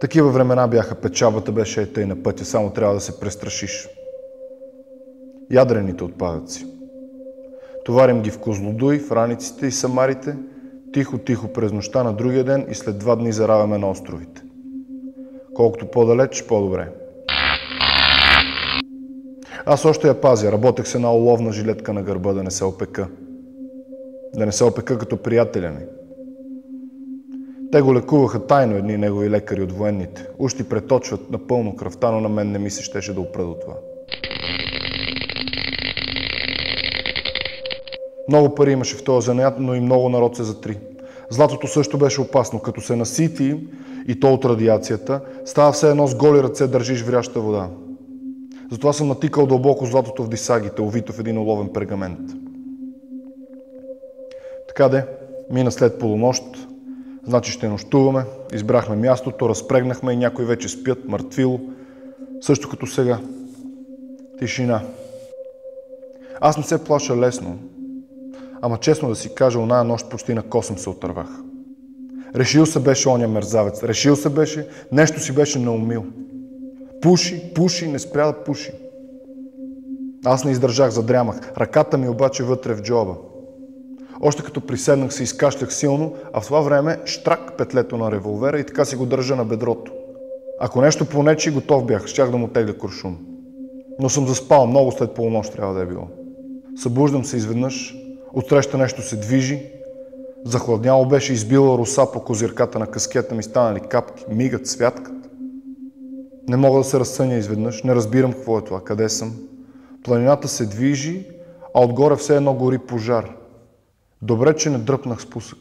Такива времена бяха, печалбата беше ета и на пътя, само трябва да се престрашиш. Ядрените отпадъци. Товарим ги в Козлодуй, в раниците и самарите, тихо-тихо през нощта на другия ден и след два дни заравяме на островите. Колкото по-далеч, по-добре. Аз още я пазя. Работех с една оловна жилетка на гърба да не се опека. Да не се опека като приятеля ми. Те го лекуваха тайно едни негови лекари от военните. Ушти преточват напълно кръвта, но на мен не ми се щеше да опра до това. Много пари имаше в този занаят, но и много народ се затри. Златото също беше опасно. Като се насити и то от радиацията, става все едно с голи ръце държиш вряща вода. Затова съм натикал дълбоко златото в дисагите, овито в един оловен пергамент. Така де, мина след полунощ, значи ще нощуваме, избрахме мястото, разпрегнахме и някои вече спят, мъртвило, също като сега. Тишина. Аз не се плаша лесно, ама честно да си кажа, оная нощ почти на косъм се отървах. Решил се беше оня мерзавец. Решил се беше, нещо си беше наумил. Пуши, пуши, не спря да пуши. Аз не издържах, задрямах. Ръката ми обаче вътре в джоба. Още като приседнах се изкашлях силно, а в това време штрак петлето на револвера и така си го държа на бедрото. Ако нещо понечи, готов бях, щях да му тегля куршум. Но съм заспал, много след полунощ трябва да е било. Събуждам се изведнъж, отсреща нещо се движи, захладняло беше избила роса по козирката на каскета ми, станали капки, мигат, святкат. Не мога да се разсъня изведнъж, не разбирам какво е това, къде съм. Планината се движи, а отгоре все едно гори пожар. Добре, че не дръпнах спусък.